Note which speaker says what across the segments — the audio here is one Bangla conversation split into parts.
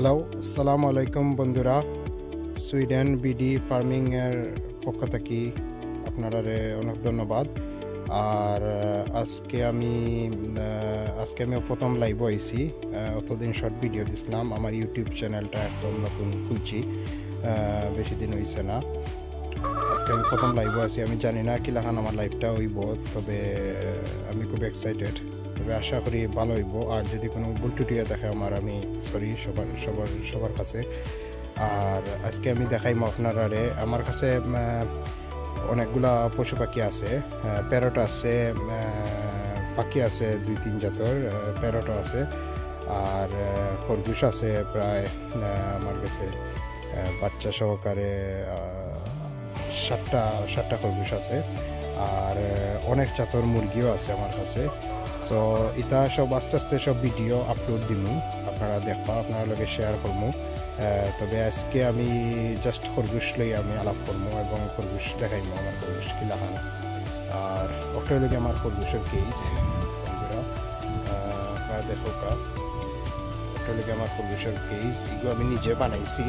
Speaker 1: হ্যালো আসসালামু আলাইকুম বন্ধুরা। সুইডেন বিডি ফার্মিংয়ের পক্ষ থেকে আপনারা অনেক ধন্যবাদ। আর আজকে আমি আজকে আমি প্রথম লাইভ আইছি। অতদিন শর্ট ভিডিও দিছিলাম। আমার ইউটিউব চ্যানেলটা একদম নতুন খুলছি। বেশি দিন হয়েছে না। আজকে আমি প্রথম লাইভ আছি আমি জানি না কি লাখান আমার লাইভটা হইব, তবে আমি খুব এক্সাইটেড তবে আশা করি ভালো হইব। আর যদি কোনো ভুল টুটিয়া দেখে আমার আমি সরি সবার সবার সবার কাছে। আর আজকে আমি দেখাইম আপনারারে, আমার কাছে অনেকগুলা পশু পাখি আছে। প্যারট আছে পাখি আছে, দুই, তিন জাতর প্যারটও আছে। আর খরগোশ আছে প্রায় আমার কাছে বাচ্চা সহকারে সাতটা সাতটা খরগোশ আছে। আর অনেক জাতর মুরগিও আছে আমার কাছে। সো এটা সব আস্তে আস্তে সব ভিডিও আপলোড দিমু। আপনারা দেখবা, আপনারা লগে শেয়ার করব তবে আজকে আমি জাস্ট খরগোশ লই আমি আলাপ করব এবং খরগোশ দেখাইমু আমার খরগোশ কিলাহান আর ওটাই লগে আমার খরগোশের কেজ আপনারা দেখো কা ওটাই লগে আমার খরগোশের কেজ এগুলো আমি নিজে বানাইছি।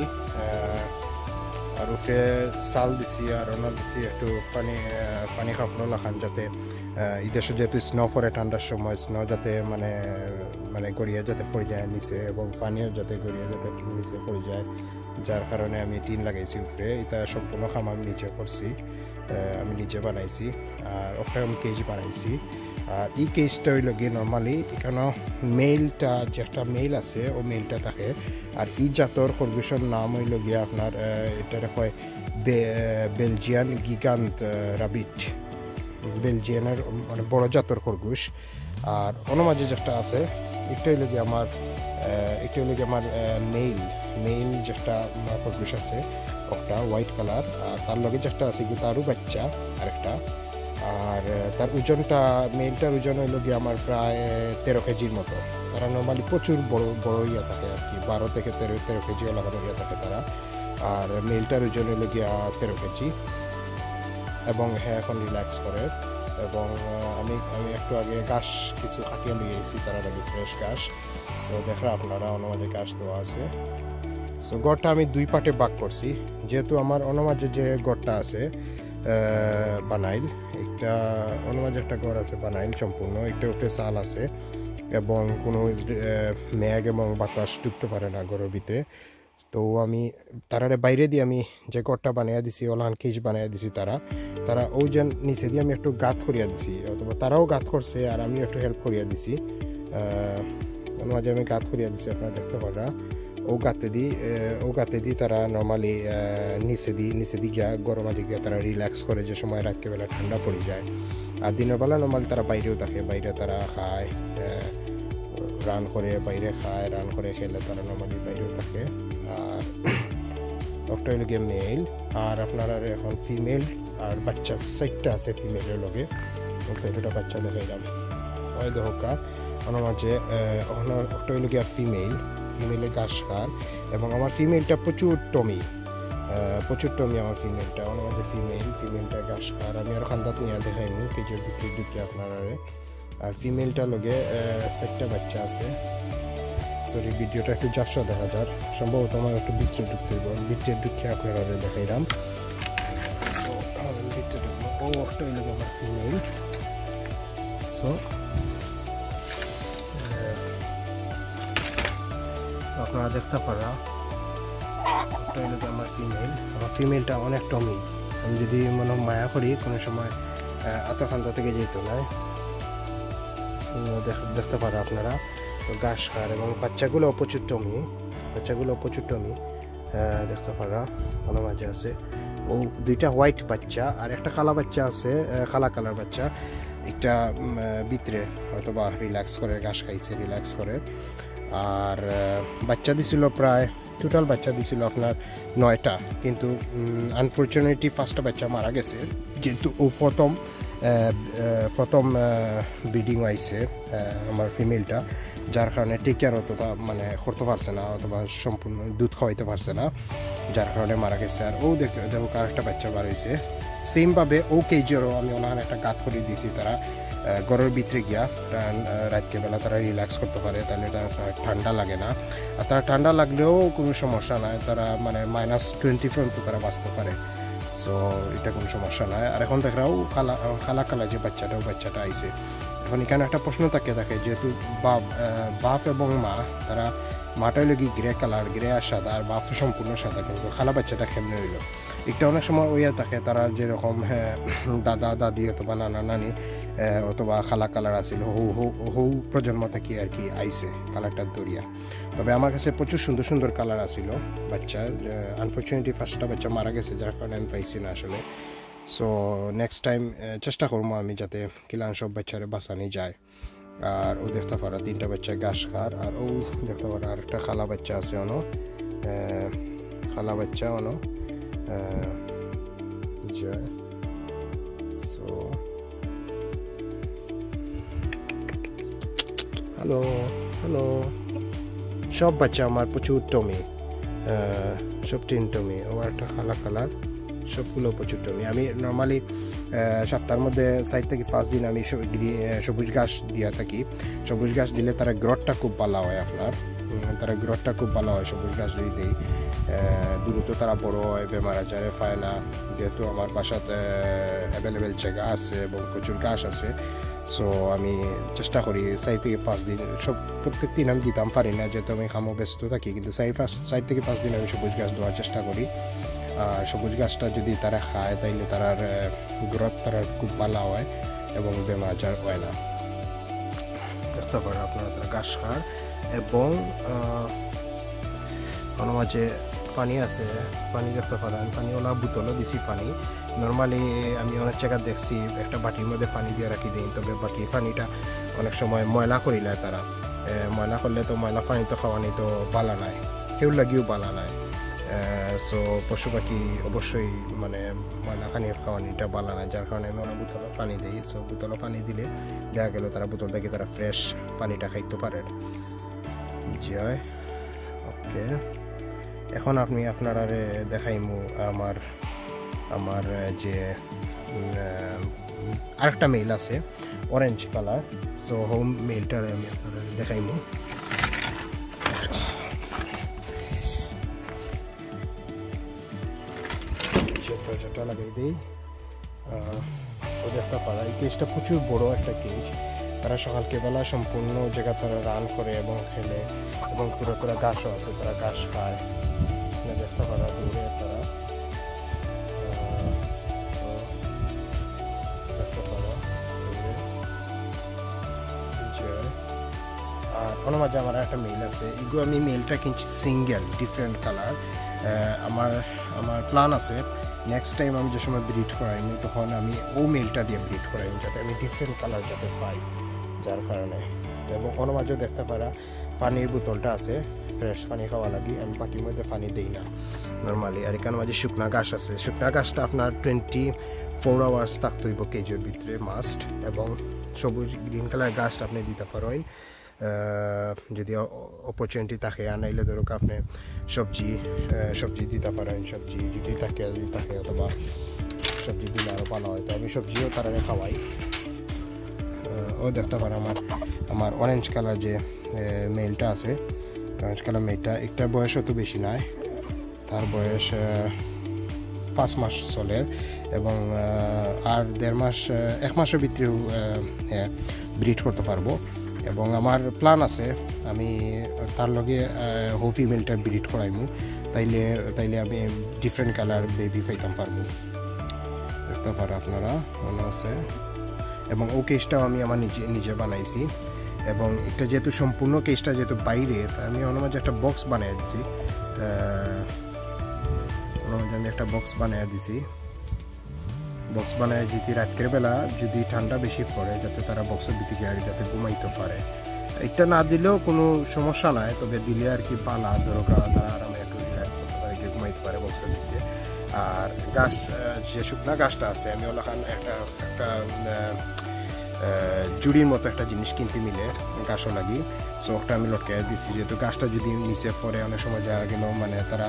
Speaker 1: আর উপরে চাল দিছি আর ওনার দিছি একটু পানি পানি খাফলো লাখান যাতে এই যেহেতু স্নো পড়ে ঠান্ডার সময় স্নো যাতে মানে মানে গড়িয়ে যাতে পড়ে যায় নিচে এবং পানিও যাতে গড়িয়ে যাতে নিচে পড়ে যায় যার কারণে আমি টিন লাগাইছি উপরে এটা সম্পূর্ণ খাম আমি নিজে করছি আমি নিজে বানাইছি আর ওখানে আমি কেজি বানাইছি। আর এই কেজটা হইল গিয়ে নর্মালি এখানে মেইলটা যে একটা মেইল আছে, ও মেইলটা থাকে। আর ই জাতর খরগোশের নাম হইল গিয়ে আপনার এটা কয় বেলজিয়ান গিগান্ত রাবিট বেলজিয়ানের মানে বড় জাতর খরগোশ আর অনমাঝে যেটা আছে এটা হইল গিয়ে আমার এটা হইল গিয়ে আমার মেইল মেইল যেটা খরগোশ আছে একটা হোয়াইট কালার আর তার লগে যেটা আছে তারও বাচ্চা আরেকটা। আর তার ওজনটা মেইলটার ওজন হইল গিয়ে আমার প্রায় তেরো কেজির মতো। তারা নর্মালি প্রচুর বড় বড় ইয়া থাকে আর কি, বারো থেকে তেরো তেরো কেজিও লাগানো ইয়া থাকে তারা। আর মেইলটার ওজন হইল গিয়া তেরো কেজি। এবং হ্যাঁ এখন রিল্যাক্স করে। এবং আমি আমি একটু আগে ঘাস কিছু খাটিয়ে নিয়ে এসেছি, তারা লাগে ফ্রেশ ঘাস। সো দেখা আপনারা অনমাঝে ঘাস দেওয়া আছে। সো গড়টা আমি দুই পার্টে ভাগ করছি। যেহেতু আমার অনমাঝে যে গড়টা আছে বানাইল। একটা অনমাঝে একটা ঘর আছে বানাইল সম্পূর্ণ। একটা উপরে চাল আছে এবং কোনো মেঘ এবং বাতাস ঢুকতে পারে না গড়ের ভিতরে। তো আমি তারারে বাইরে দিয়ে আমি যে ঘরটা বানিয়ে দিছি, ওলান কেজ বানিয়ে দিছি তারা তারা ওই যে নিচে দিয়ে আমি একটু গাত করিয়া দিছি, অথবা তারাও গাত করছে আর আমি একটু হেল্প করিয়া দিছি। মাঝে আমি গাত করিয়া দিছি, আপনারা দেখতে পারা ও গাতে দি আহ, ও গাতে দি তারা নর্মালি নিচে দিই নিচে দি গিয়া গরমা দি গিয়া তারা রিল্যাক্স করে যে সময় রাত্রিবেলা ঠান্ডা পড়ে যায় আর দিনের বেলা নর্মালি তারা বাইরেও থাকে বাইরে তারা খায় রান করে বাইরে খায় রান করে খেলে তারা নর্মালি বাইরেও থাকে আর একটা হলো গিয়ে মেল আর আপনারা এখন ফিমেল আর বাচ্চা সাইডটা আছে ফিমেলের লগে সাইডটা বাচ্চা দেখাইলাম ওই দেখো আমার মাঝে একটা গিয়ে ফিমেল ফিমেলে ঘাস খার এবং আমার ফিমেলটা প্রচুর টমি। প্রচুর টমি আমার ফিমেলটা আমার মাঝে ফিমেল ফিমেলটা ঘাস খার আমি আর খান্দাত নিয়ে দেখাইনি কেজির ভিতরে ঢুকে আপনারা আর। ফিমেলটা লগে সাইডটা বাচ্চা আছে। সরি ভিডিওটা একটু জাফসা দেখা যার সম্ভবত আমার একটু ভিতরে ঢুকতে হইব। ভিতরে ঢুকে আপনারা দেখাইলাম। ও, একটা ফিমেল সো আপনারা দেখতে পারা। একটা হইল আমার ফিমেল আমার ফিমেলটা অনেক টমি। আমি যদি মনে মায়া করি, কোনো সময় আতখান্তা থেকে যেত না। দেখ- দেখতে পারো আপনারা। ঘাস খার এবং বাচ্চাগুলো প্রচুর টমি। বাচ্চাগুলো প্রচুর টমি। দেখতে পারা। ভালো মাঝে আছে। ও দুইটা হোয়াইট বাচ্চা আর একটা কালা বাচ্চা আছে কালা কালার বাচ্চা। একটা ভিতরে হয়তো বা রিল্যাক্স করে ঘাস খাইছে রিল্যাক্স করে। আর বাচ্চা দিছিল প্রায় টোটাল বাচ্চা দিছিল আপনার নয়টা। কিন্তু আনফর্চুনেটলি ফার্স্টটা বাচ্চা মারা গেছে। যেহেতু ও প্রথম প্রথম ব্রিডিং হয়েছে আমার ফিমেলটা, যার কারণে টেক অতটা মানে করতে পারছে না অথবা সম্পূর্ণ দুধ খাওয়াইতে পারছে না, যার কারণে মারা গেছে। আর ও দেখ, দেখো আরেকটা বাচ্চা বার হয়েছে সেমভাবে ও কেজিরও আমি ওনার একটা গাত করে দিয়েছি তারা। ঘরের ভিতরে গিয়া রাত্রিবেলা তারা রিল্যাক্স করতে পারে, তাহলে এটা ঠান্ডা লাগে না। আর তারা ঠান্ডা লাগলেও কোনো সমস্যা নাই, তারা মানে মাইনাস টোয়েন্টি পর্যন্ত তারা বাঁচতে পারে। সো এটা কোনো সমস্যা নাই। আর এখন দেখাও কালা কালা খালা যে বাচ্চাটা, ও বাচ্চাটা আইছে। এখন এখানে একটা প্রশ্ন থাকে থাকে যেহেতু বাপ বাপ এবং মা, তারা হইল কি গ্রে কালার গ্রে আর সাদা আর বাপ সম্পূর্ণ সাদা কিন্তু খালা বাচ্চাটা কেমনে হইল একটা অনেক সময় ওইয়া থাকে তারা যেরকম হ্যাঁ, দাদা দাদি অথবা নানা নানি অথবা খালা কালার আছিল হৌ হৌ হৌ প্রজন্ম থেকে আর কি আইসে কালারটা দরিয়া। তবে আমার কাছে প্রচুর সুন্দর সুন্দর কালার আছিল বাচ্চা আনফর্চুনেটলি ফার্স্টটা বাচ্চা মারা গেছে যার কারণে আমি পাইছি না আসলে। সো নেক্সট টাইম চেষ্টা করব আমি যাতে কিলান সব বাচ্চারে বাঁচানি যায়। আর ও দেখতে পারা তিনটা বাচ্চা ঘাস খার, আর ও দেখতে পারা আর একটা খালা বাচ্চা আছে অন। খালা বাচ্চা অন। সো হ্যালো হ্যালো সব বাচ্চা আমার প্রচুর টমি। সব তিন টমি ও একটা খালা কালার সবগুলো প্রচুর টমি। আমি নর্মালি সপ্তাহের মধ্যে সাইড থেকে ফার্স্ট দিন আমি সবুজ ঘাস দিয়া থাকি। সবুজ ঘাস দিলে তারা গ্রথটা খুব ভালো হয় আপনার। তারা গ্রথটা খুব ভালো হয় সবুজ ঘাস যদি দিই। দ্রুত তারা বড় হয়, বেমার আজারে পায় না। যেহেতু আমার বাসাতে অ্যাভেলেবেল জায়গা আছে এবং প্রচুর ঘাস আছে সো আমি চেষ্টা করি চাই থেকে পাঁচ দিন সব প্রত্যেক দিন আমি দিতাম, পারি না। যেহেতু আমি খামো, ব্যস্ত থাকি, কিন্তু চাই পাঁচ চার থেকে পাঁচ দিন আমি সবুজ গাছ দেওয়ার চেষ্টা করি। সবুজ গাছটা যদি তারা খায়, তাইলে তারার গ্রোথ তারা খুব ভালো হয় এবং বেমার আজার হয় না। দেখতে পারেন আপনারা তারা গাছ খায় এবং কোনো মাঝে পানি আছে, পানি দেখতে পারেন, পানি ওলা বোতলও দিছি পানি। নর্মালি আমি অনেক জায়গা দেখছি একটা বাটির মধ্যে পানি দিয়ে রাখি দিই তবে বাটির পানিটা অনেক সময় ময়লা করিলে তারা। ময়লা করলে তো ময়লা পানি তো খাওয়ানি তো বালা নাই, কেউ লাগিও বালা নাই। সো পশু পাখি অবশ্যই মানে ময়লা পানি খাওয়ানিটা বালা নাই যার কারণে আমি ওরা বোতল পানি দিই। সো বোতল পানি দিলে দেখা গেল তারা বোতল থেকে তারা ফ্রেশ পানিটা খাইতে পারে। জি ওকে এখন আপনি আপনারা দেখাইমু আমার আমার যে আরেকটা মেইল আছে অরেঞ্জ কালার সো হোম মেইলটার আমি আপনারা দেখাইমু। লাগাই দিই। ও দেখতে পারা এই কেজটা প্রচুর বড় একটা কেজ তারা সকালকে বেলা সম্পূর্ণ জায়গা তারা রান করে এবং খেলে এবং পুরো পুরো ঘাসও আছে, তারা ঘাস খায়। দেখতে পারা দৌড়ে তারা। কোনো মাঝে আমার একটা মেল আছে। এগুলো আমি মেলটা কিনছি সিঙ্গেল ডিফারেন্ট কালার আমার আমার প্ল্যান আছে। নেক্সট টাইম আমি যে সময় ব্রিড করাইনি তখন আমি ও মেলটা দিয়ে ব্রিড করাইনি যাতে আমি ডিফারেন্ট কালার যাতে পাই, যার কারণে। এবং কোনো মাঝেও দেখতে পারা, পানির বোতলটা আছে ফ্রেশ পানি খাওয়া লাগি, আমি পাটির মধ্যে পানি দিই না নর্মালি আর এখানে মাঝে শুকনা গাছ আছে, শুকনা গাছটা আপনার টোয়েন্টি ফোর আওয়ার্স থাকতে হইব কেজির ভিতরে মাস্ট এবং সবুজ গ্রিন কালার গাছটা আপনি দিতে পারেন। যদি অপরচুনিটি থাকে, আনাইলে ধরুক আপনি সবজি সবজি দিতে পারেন সবজি যদি থাকে থাকে অথবা সবজি দিলে আরও ভালো হয়, তো আমি সবজিও তারা খাওয়াই ও দেখতে পারে আমার আমার অরেঞ্জ কালার যে মেলটা আছে অরেঞ্জ কালার মেলটা একটা বয়স অত বেশি নয় তার বয়স পাঁচ মাস চলের এবং আর দেড় মাস এক মাসের ভিতরেও ব্রিড করতে পারব। এবং আমার প্ল্যান আছে, আমি তার লগে হো ফিমেলটা ব্রিড করাইমু। তাইলে তাইলে আমি ডিফারেন্ট কালার বেবি পাইতাম পারব। দেখতে পারো আপনারা, মনে আছে? এবং ও কেসটাও আমি আমার নিজে নিজে বানাইছি। এবং এটা যেহেতু সম্পূর্ণ কেসটা যেহেতু বাইরে আমি অনেক একটা বক্স বানিয়ে দিছি। মাঝে আমি একটা বক্স বানিয়ে দিছি। বক্স বানায় যদি রাত্রের বেলা যদি ঠান্ডা বেশি পড়ে, যাতে তারা বক্সের ভিতরে আর যাতে ঘুমাইতে পারে। এটা না দিলেও কোনো সমস্যা নাই, তবে দিলে আর কি পালা দরকার তারা আরামে একটু রিল্যাক্স করতে পারে যে ঘুমাইতে পারে বক্সের ভিতরে। আর গাছ যে শুকনা গাছটা আছে, আমি ওলাখান একটা একটা জুড়ির মতো একটা জিনিস কিনতে মিলে গাছও লাগি। সো ওটা আমি লটকে দিছি। যেহেতু গাছটা যদি নিচে পরে অনেক সময় যাওয়া গেল মানে তারা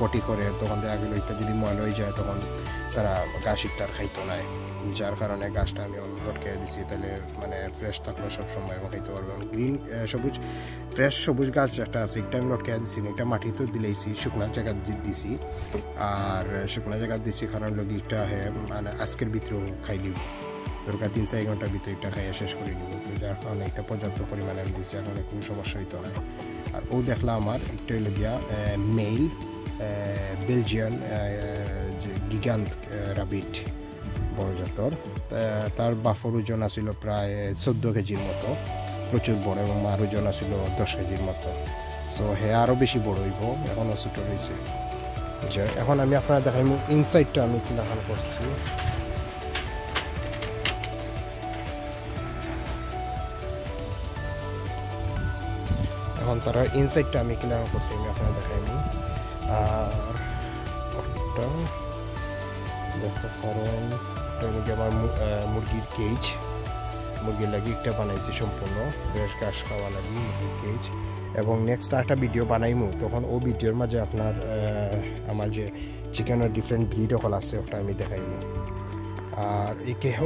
Speaker 1: পটি করে, তখন দেখা গেলো এটা যদি ময়লা হয়ে যায়, তখন তারা গাছ ইকটার খাইতো নাই যার কারণে গাছটা আমি লটকে দিছি, তাহলে মানে ফ্রেশ থাকল সবসময় এবং খাইতে পারবে। গ্রিন সবুজ ফ্রেশ সবুজ গাছ একটা আছে একটা আমি লটকে দিছি এটা মাটিতে দিলেইছি, শুকনা জায়গা দিছি। আর শুকনা জায়গা দিছি কারণ লগিটা হে মানে আজকের ভিতরেও খাই দিব দরকার তিন চার ঘণ্টার ভিতরে এটা খাইয়া শেষ করে দিব তো যার কারণে একটা পর্যাপ্ত পরিমাণে আমি দিচ্ছি এখন কোনো সমস্যা হইতো না। আর ও দেখলাম আমার, একটা হইল গিয়া মেইল বেলজিয়ান গিগান্ত রাবিট বড় জাতর। তার বাফর ওজন আছিল প্রায় চোদ্দ কেজির মতো, প্রচুর বড় এবং মার ওজন আছিল দশ কেজির মতো। সো হে আরও বেশি বড় হইব এখনও ছোটো রয়েছে যে, এখন আমি আপনার দেখাই ইনসাইডটা আমি কিনাখান করছি। এখন তারা ইনসাইডটা আমি ক্লিয়ার করছি, আমি আপনার দেখাইনি আর একটা। দেখতে পারেন এটা আমার মুরগির কেজ মুরগির লাগি একটা বানাইছি সম্পূর্ণ। ফ্রেশ ঘাস খাওয়া লাগি মুরগির কেজ এবং নেক্সট একটা ভিডিও বানাইমু। তখন ও ভিডিওর মাঝে আপনার আমার যে চিকেনের ডিফারেন্ট ব্রিড হল আছে, ওটা আমি দেখাইমু। আর এই কেহ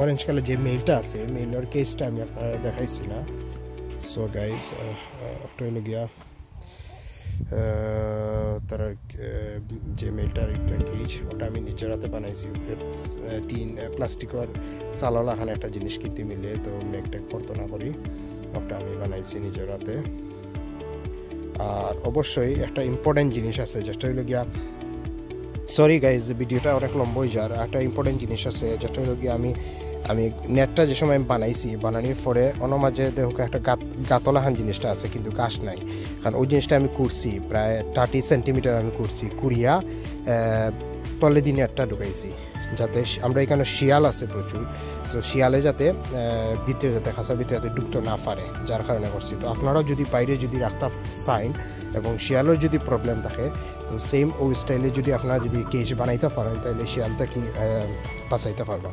Speaker 1: অরেঞ্জ কালার যে মেইলটা আছে মেইলের কেসটা আমি আপনারা দেখাইছি না। সো গাইস একটা হইল গিয়া তার যে মেলটার একটা কেজ ওটা আমি নিজের হাতে বানাইছি। টিন প্লাস্টিকের চালালা হান একটা জিনিস কিনতে মিলে, তো মেঘটেক করতো না করি, ওটা আমি বানাইছি নিজের হাতে। আর অবশ্যই একটা ইম্পর্টেন্ট জিনিস আছে, যেটা হইল গিয়া সরি গাইজ ভিডিওটা অনেক লম্বা যার একটা ইম্পর্টেন্ট জিনিস আছে, যেটা হলো আমি আমি নেটটা যে সময় বানাইছি, বানানোর পরে অন্য মাঝে দেখো একটা গাত, গাতলাহান জিনিসটা আছে, কিন্তু গাছ নাই। কারণ ওই জিনিসটা আমি করছি, প্রায় থার্টি সেন্টিমিটার আমি করছি, কুড়িয়া তলে দিনে একটা ঢুকাইছি। যাতে আমরা এখানে শিয়াল আছে প্রচুর। সো শিয়ালে যাতে ভিতরে যাতে খাঁচা ভিতরে যাতে ঢুকতে না পারে, যার কারণে করছি। তো আপনারাও যদি বাইরে যদি রাখতে চাইন এবং শিয়ালের যদি প্রবলেম থাকে, তো সেম ওই স্টাইলে যদি আপনারা যদি কেজ বানাইতে পারেন, তাহলে শিয়ালটা কি বাঁচাইতে পারবা।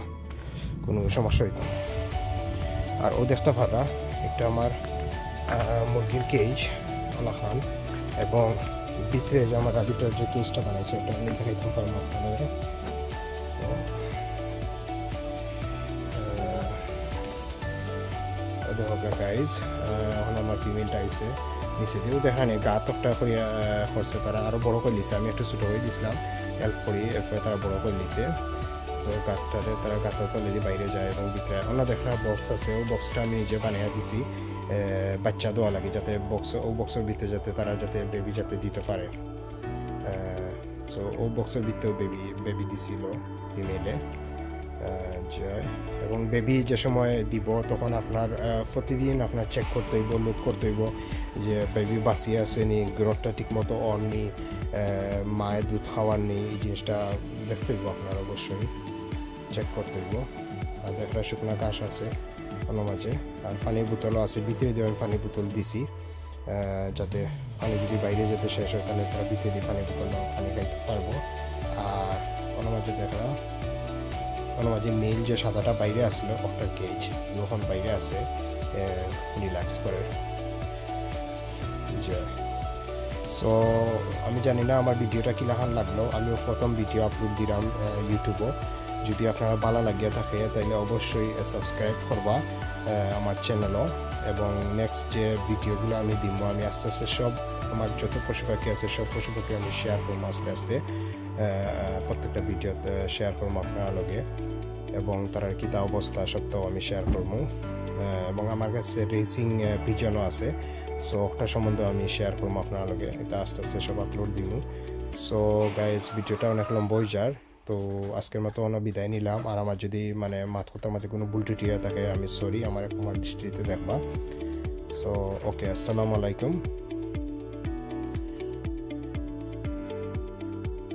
Speaker 1: কোনো সমস্যা হইতো আর ও দেখতে পারা একটা আমার মুরগির কেজ খান। এবং ভিতরে যে আমার রাবিটার যে কেজটা বানাইছে ওটা আমি দেখাইতে পারব আপনাদের দেখো গাইজ এখন আমার ফিমেলটা আইসে নিচে দিয়েও দেখা নেই, গা তকটা করিয়া করছে, তারা আরও বড় করে নিছে। আমি একটু ছোটো হয়ে দিছিলাম হেল্প করি, এরপরে তারা বড় করে নিছে। সো গাতটারে তারা গাতার তলে দিয়ে বাইরে যায় এবং ভিতরে অন্য দেখা বক্স আছে ও বক্সটা আমি নিজে বানিয়ে দিছি বাচ্চা দেওয়া লাগে, যাতে বক্স ও বক্সের ভিতরে যাতে তারা যাতে বেবি যাতে দিতে পারে। সো ও বক্সের ভিতরেও বেবি বেবি দিছিল ফিমেলে এবং বেবি যে সময় দিব, তখন আপনার প্রতিদিন আপনার চেক করতে হইব লুক করতে হইব যে বেবি বাঁচিয়ে আছে নি গ্রোথটা ঠিকমতো অন নি মায়ের দুধ খাওয়ার নেই, এই জিনিসটা দেখতে হইব আপনার অবশ্যই। চেক করতে হইব। আর দেখা শুকনো ঘাস আছে কোনো মাঝে। আর পানির বোতলও আছে, ভিতরে দিয়ে আমি পানির বোতল দিছি। যাতে পানি যদি বাইরে যেতে শেষ হয়, তাহলে তারা ভিতরে দিয়ে পানি বোতল, পানি খাইতে পারব। আর কোনো মাঝে দেখা কোনো মাঝে মেইল যে সাদাটা বাইরে আসলো, একটা কেজ যখন বাইরে আছে রিল্যাক্স করে। যে সো আমি জানি না আমার ভিডিওটা কিলাখান লাগল, আমিও প্রথম ভিডিও আপলোড দিলাম ইউটিউবও যদি আপনারা ভালো লাগিয়ে থাকে তাহলে অবশ্যই সাবস্ক্রাইব করবা আমার চ্যানেলও এবং নেক্সট যে ভিডিওগুলো আমি দিব আমি আস্তে আস্তে সব, আমার যত পশু পাখি আছে, সব পশু পাখি আমি শেয়ার করব আস্তে আস্তে। প্রত্যেকটা ভিডিওতে শেয়ার করব আপনার লগে, এবং তার কি তা অবস্থা সবটাও আমি শেয়ার করব এবং আমার কাছে রেসিং পিজনও আছে সো একটা সম্বন্ধে আমি শেয়ার করব আপনার লগে। এটা আস্তে আস্তে সব আপলোড দিব সো গাইজ ভিডিওটা অনেক লম্বা হয়ে যার, তো আজকের মতো অন্য বিদায় নিলাম। আর আমার যদি মানে মাত কথার মধ্যে কোনো ভুল টুটি থাকে, আমি সরি আমার আমার দৃষ্টিতে দেখবা। সো ওকে আসসালামু আলাইকুম।